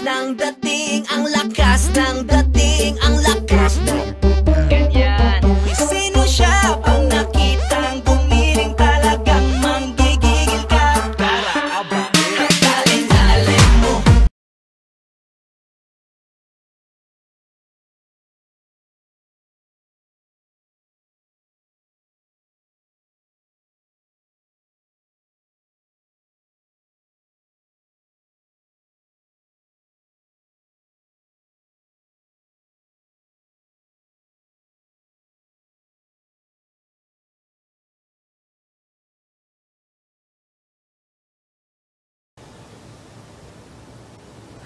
ng dating Ang lakas ng dating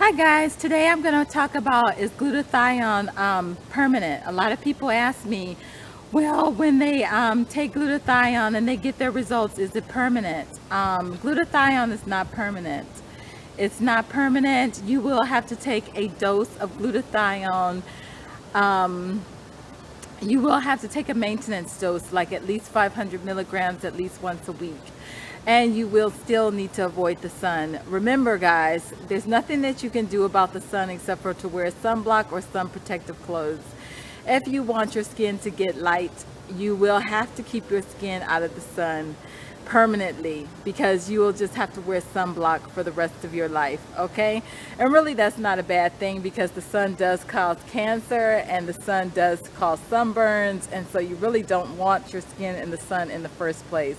Hi guys, today I'm going to talk about is glutathione um, permanent? A lot of people ask me, well, when they um, take glutathione and they get their results, is it permanent? Um, glutathione is not permanent. It's not permanent. You will have to take a dose of glutathione. Um, you will have to take a maintenance dose, like at least 500 milligrams at least once a week and you will still need to avoid the sun. Remember guys, there's nothing that you can do about the sun except for to wear sunblock or sun protective clothes. If you want your skin to get light, you will have to keep your skin out of the sun permanently because you will just have to wear sunblock for the rest of your life okay and really that's not a bad thing because the sun does cause cancer and the sun does cause sunburns and so you really don't want your skin in the sun in the first place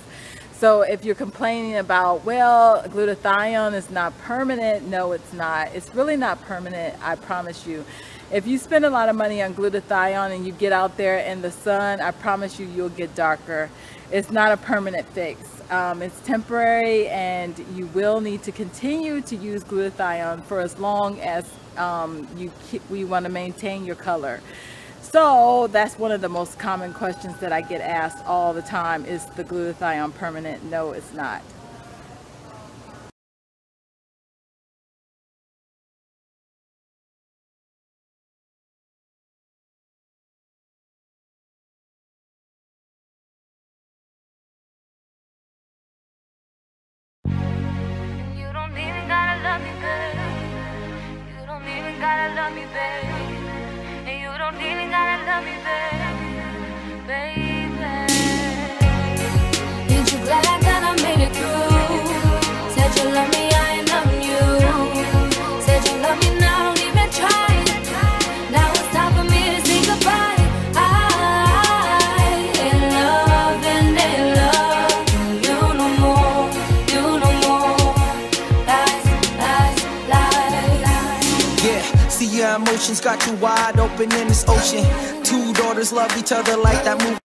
so if you're complaining about, well, glutathione is not permanent, no, it's not. It's really not permanent, I promise you. If you spend a lot of money on glutathione and you get out there in the sun, I promise you, you'll get darker. It's not a permanent fix. Um, it's temporary and you will need to continue to use glutathione for as long as um, you we want to maintain your color. So that's one of the most common questions that I get asked all the time. Is the glutathione permanent? No, it's not. You don't even gotta love me, babe. Don't even gotta love me, babe. Your emotions got you wide open in this ocean. Two daughters love each other like that movie.